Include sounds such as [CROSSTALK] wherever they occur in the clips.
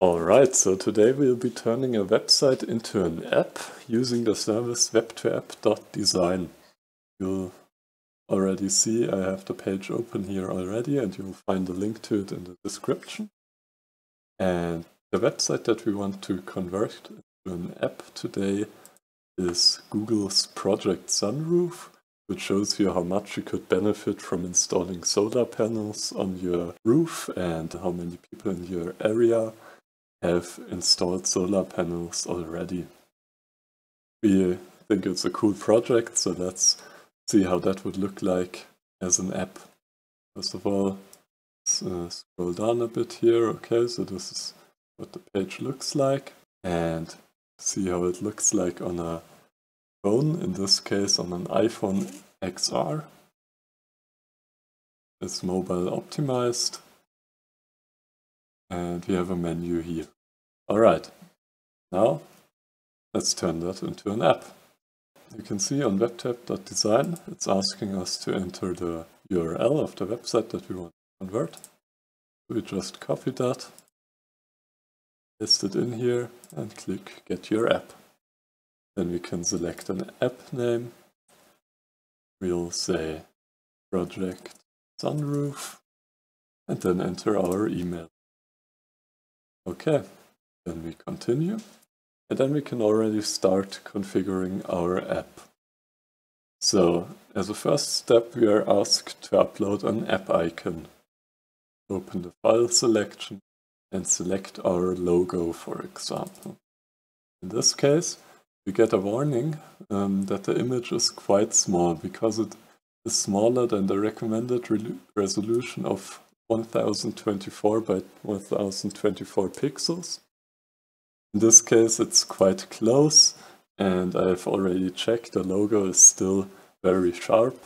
Alright, so today we'll be turning a website into an app using the service webtoapp.design. You'll already see I have the page open here already and you'll find a link to it in the description. And the website that we want to convert into an app today is Google's Project Sunroof, which shows you how much you could benefit from installing solar panels on your roof and how many people in your area have installed solar panels already. We think it's a cool project, so let's see how that would look like as an app. First of all, uh, scroll down a bit here. Okay, so this is what the page looks like and see how it looks like on a phone, in this case on an iPhone XR. It's mobile optimized and we have a menu here. Alright, now let's turn that into an app. You can see on webtoapp.design it's asking us to enter the URL of the website that we want to convert. We just copy that, paste it in here and click get your app. Then we can select an app name. We'll say project sunroof and then enter our email. Okay, then we continue and then we can already start configuring our app. So as a first step we are asked to upload an app icon. Open the file selection and select our logo for example. In this case we get a warning um, that the image is quite small because it is smaller than the recommended re resolution of 1024 by 1024 pixels. In this case it's quite close and I've already checked the logo is still very sharp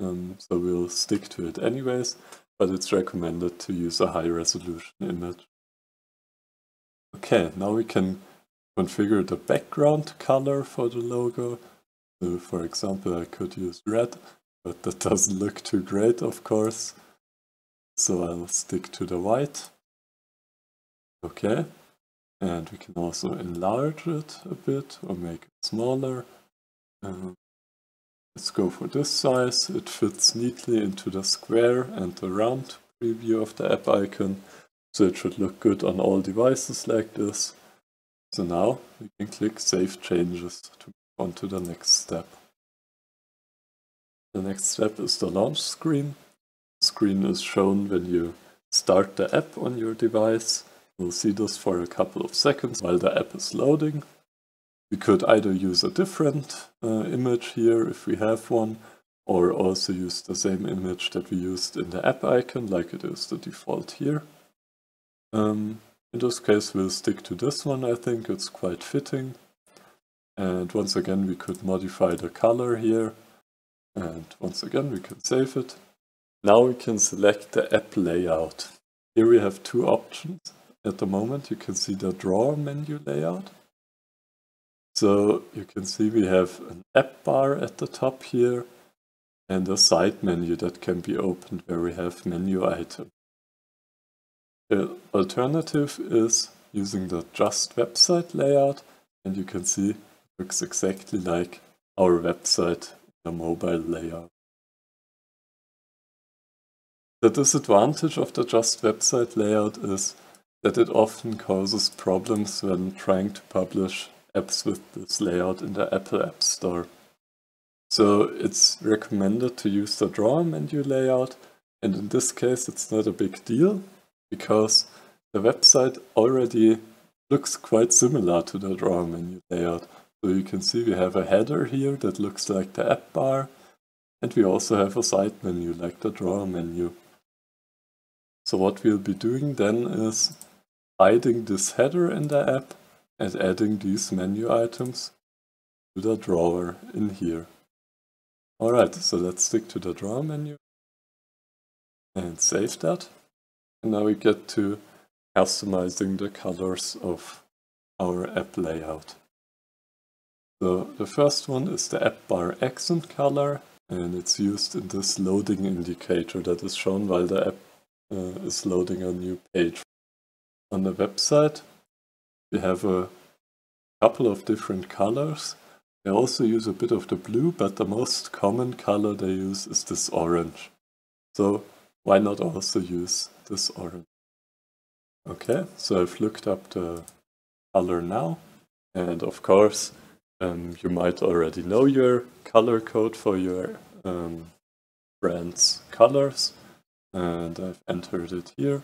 um, so we'll stick to it anyways but it's recommended to use a high resolution image. Okay, now we can configure the background color for the logo. So for example, I could use red, but that [LAUGHS] doesn't look too great, of course. So I'll stick to the white. Okay, and we can also enlarge it a bit or make it smaller. Um, let's go for this size. It fits neatly into the square and the round preview of the app icon. So it should look good on all devices like this. So now we can click Save Changes to move on to the next step. The next step is the launch screen. The screen is shown when you start the app on your device. We'll see this for a couple of seconds while the app is loading. We could either use a different uh, image here if we have one, or also use the same image that we used in the app icon, like it is the default here. Um, in this case we'll stick to this one, I think it's quite fitting. And once again we could modify the color here. And once again we can save it. Now we can select the app layout. Here we have two options. At the moment you can see the drawer menu layout. So you can see we have an app bar at the top here and a side menu that can be opened where we have menu items. The alternative is using the just website layout and you can see it looks exactly like our website in a mobile layout. The disadvantage of the just website layout is that it often causes problems when trying to publish apps with this layout in the Apple App Store. So it's recommended to use the drawer menu layout and in this case it's not a big deal because the website already looks quite similar to the drawer menu layout. So you can see we have a header here that looks like the app bar and we also have a side menu like the drawer menu. So what we'll be doing then is hiding this header in the app and adding these menu items to the drawer in here. Alright, so let's stick to the drawer menu and save that. And now we get to customizing the colors of our app layout. So the first one is the app bar accent color and it's used in this loading indicator that is shown while the app uh, is loading a new page. On the website we have a couple of different colors. They also use a bit of the blue, but the most common color they use is this orange. So why not also use this orange? Okay, so I've looked up the color now. And of course, um, you might already know your color code for your um, brand's colors. And I've entered it here.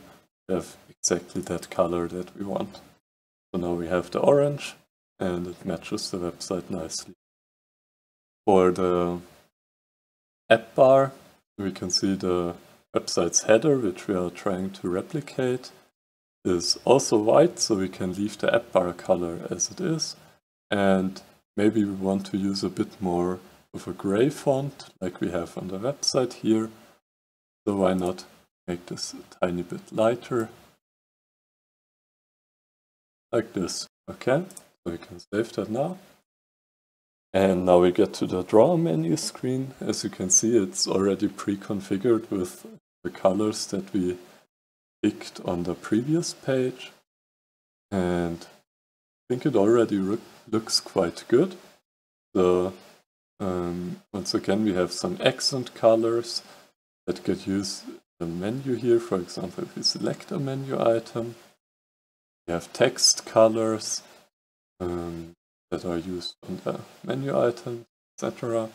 Have exactly that color that we want. So now we have the orange and it matches the website nicely. For the app bar, we can see the website's header, which we are trying to replicate, is also white, so we can leave the app bar color as it is. And maybe we want to use a bit more of a gray font, like we have on the website here. So why not make this a tiny bit lighter like this. Okay, so we can save that now. And now we get to the drawer menu screen. As you can see, it's already pre-configured with the colors that we picked on the previous page. And I think it already looks quite good. So um, once again, we have some accent colors that get used the menu here. For example, if we select a menu item, we have text colors um, that are used on the menu items, etc.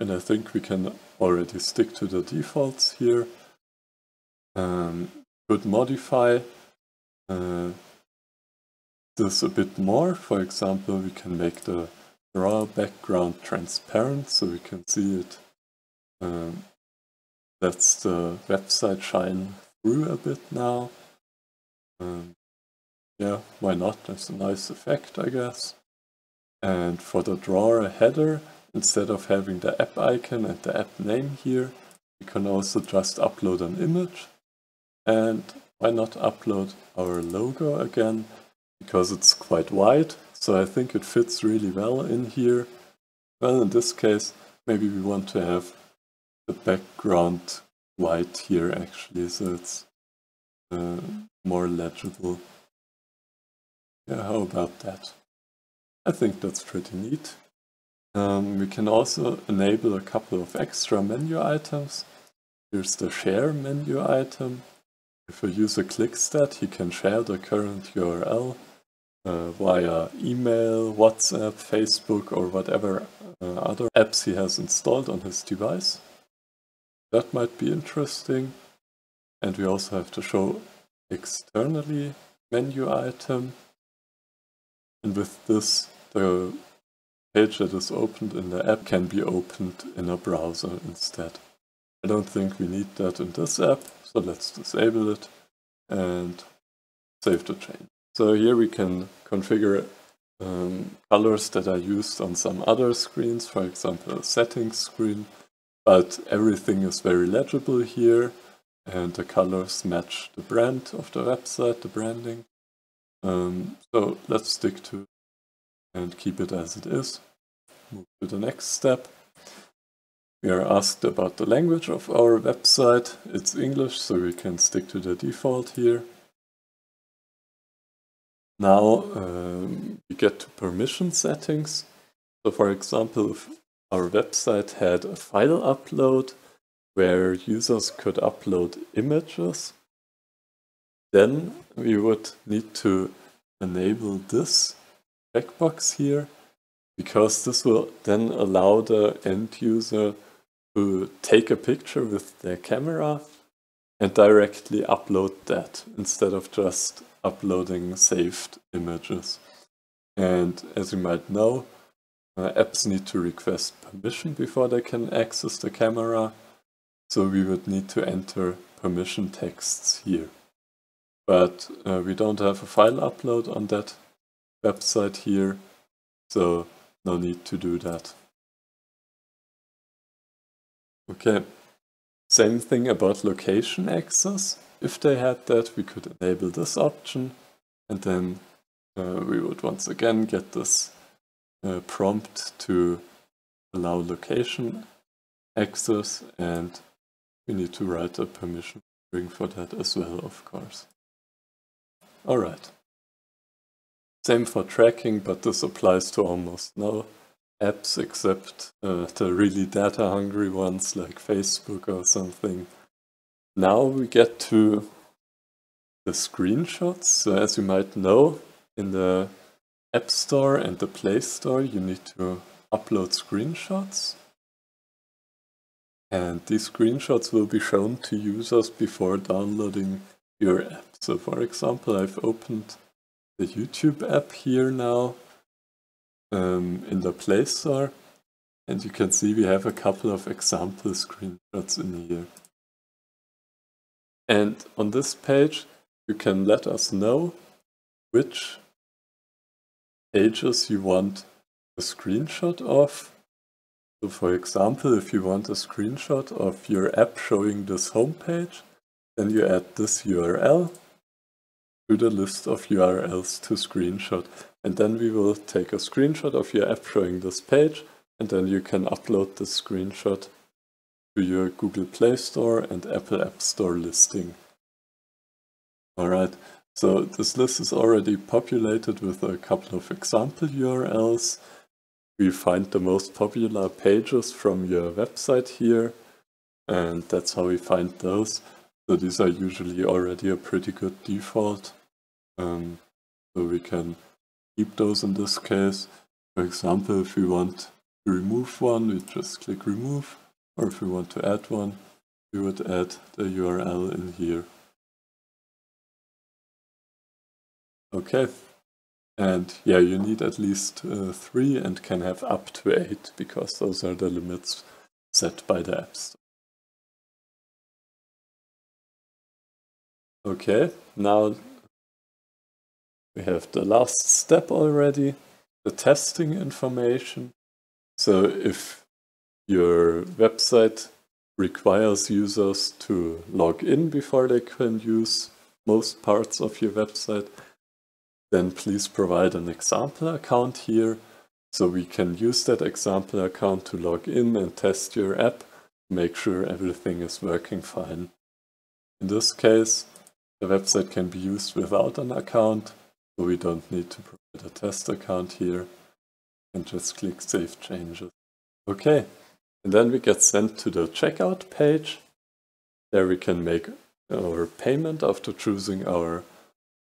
And I think we can already stick to the defaults here. Um, could modify uh, this a bit more. For example, we can make the draw background transparent so we can see it. Um, lets the website shine through a bit now. Um, yeah, why not? That's a nice effect, I guess. And for the drawer header, instead of having the app icon and the app name here, we can also just upload an image. And why not upload our logo again? Because it's quite wide, so I think it fits really well in here. Well, in this case, maybe we want to have the background white here actually, so it's uh, more legible. Yeah, how about that? I think that's pretty neat. Um, we can also enable a couple of extra menu items. Here's the share menu item. If a user clicks that, he can share the current URL uh, via email, WhatsApp, Facebook, or whatever uh, other apps he has installed on his device. That might be interesting. And we also have to show externally menu item. And with this, the page that is opened in the app can be opened in a browser instead. I don't think we need that in this app, so let's disable it and save the change. So here we can configure um, colors that are used on some other screens, for example a settings screen, but everything is very legible here and the colors match the brand of the website, the branding. Um, so let's stick to and keep it as it is. Move to the next step. We are asked about the language of our website. It's English, so we can stick to the default here. Now um, we get to permission settings. So for example, if our website had a file upload, where users could upload images, then we would need to enable this checkbox here because this will then allow the end user to take a picture with their camera and directly upload that instead of just uploading saved images. And as you might know, uh, apps need to request permission before they can access the camera so we would need to enter permission texts here. But uh, we don't have a file upload on that website here, so no need to do that. Okay, same thing about location access. If they had that, we could enable this option, and then uh, we would once again get this prompt to allow location access and we need to write a permission string for that as well, of course. Alright. Same for tracking, but this applies to almost no apps except uh, the really data hungry ones like Facebook or something. Now we get to the screenshots. So as you might know, in the App Store and the Play Store you need to upload screenshots. And these screenshots will be shown to users before downloading your app. So for example, I've opened the YouTube app here now um, in the Play Store. And you can see we have a couple of example screenshots in here. And on this page, you can let us know which pages you want a screenshot of. So for example, if you want a screenshot of your app showing this homepage, then you add this URL to the list of URLs to screenshot. And then we will take a screenshot of your app showing this page, and then you can upload the screenshot to your Google Play Store and Apple App Store listing. Alright, so this list is already populated with a couple of example URLs. We find the most popular pages from your website here, and that's how we find those. So these are usually already a pretty good default. Um, so we can keep those in this case. For example, if we want to remove one, we just click remove. Or if we want to add one, we would add the URL in here. Okay, and yeah, you need at least uh, three and can have up to eight because those are the limits set by the apps. Okay, now we have the last step already, the testing information. So if your website requires users to log in before they can use most parts of your website, then please provide an example account here so we can use that example account to log in and test your app, make sure everything is working fine. In this case, the website can be used without an account, so we don't need to provide a test account here and just click Save Changes. Okay, and then we get sent to the checkout page. There we can make our payment after choosing our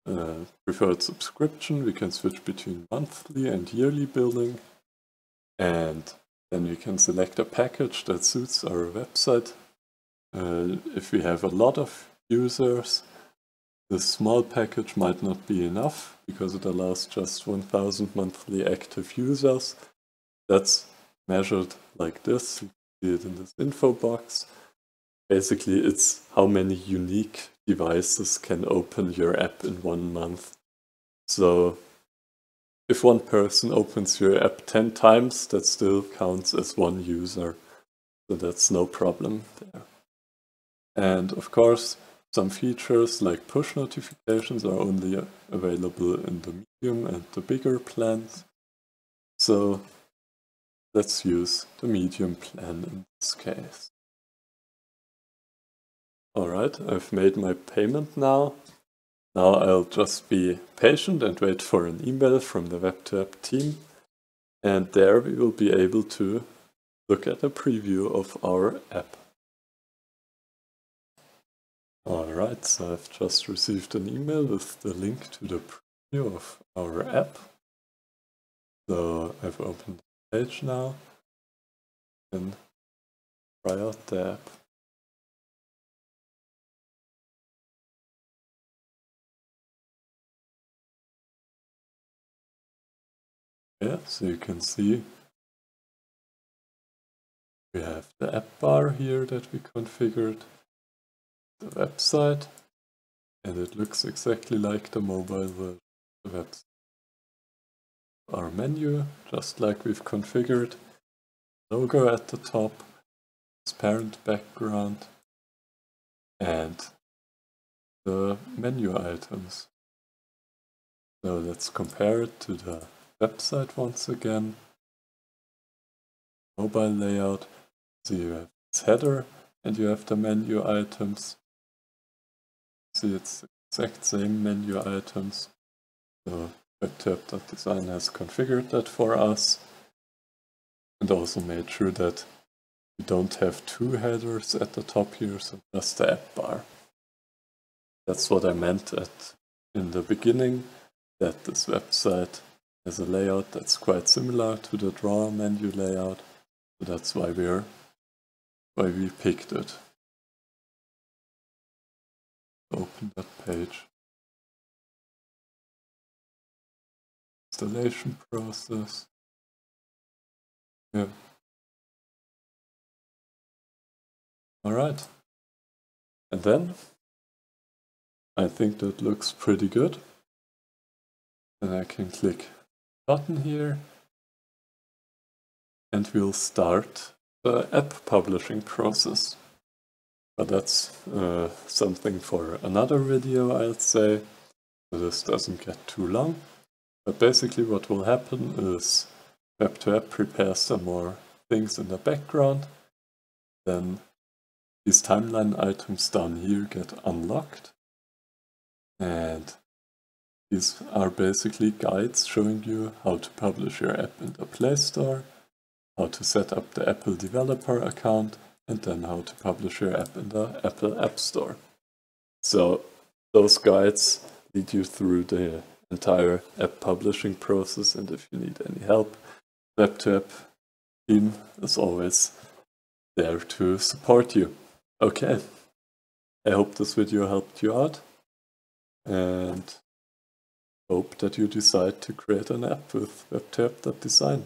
uh, preferred subscription. We can switch between monthly and yearly billing. And then we can select a package that suits our website. Uh, if we have a lot of users, this small package might not be enough because it allows just 1000 monthly active users. That's measured like this. You see it in this info box. Basically, it's how many unique devices can open your app in one month. So if one person opens your app 10 times, that still counts as one user. So that's no problem there. And of course, some features like push notifications are only available in the medium and the bigger plans. So let's use the medium plan in this case. Alright, I've made my payment now. Now I'll just be patient and wait for an email from the webtoapp team. And there we will be able to look at a preview of our app. Alright, so I've just received an email with the link to the preview of our app. So I've opened the page now and try out the app. Yeah, so you can see we have the app bar here that we configured the website and it looks exactly like the mobile version of the website. Our menu, just like we've configured, logo at the top, transparent background, and the menu items. So let's compare it to the website once again. Mobile layout, so you have its header and you have the menu items see it's the exact same menu items. So webtoapp.design has configured that for us and also made sure that we don't have two headers at the top here, so just the app bar. That's what I meant at in the beginning, that this website has a layout that's quite similar to the drawer menu layout, so that's why we're why we picked it. Open that page. Installation process. Yeah. Alright. And then I think that looks pretty good. And I can click button here and we'll start the app publishing process. But that's uh, something for another video, I'd say. This doesn't get too long. But basically what will happen is webtoapp prepares some more things in the background. Then these timeline items down here get unlocked. And these are basically guides showing you how to publish your app in the Play Store, how to set up the Apple developer account, and then how to publish your app in the Apple App Store. So those guides lead you through the entire app publishing process and if you need any help, webtoapp team is always there to support you. Okay, I hope this video helped you out and hope that you decide to create an app with webtoapp.design.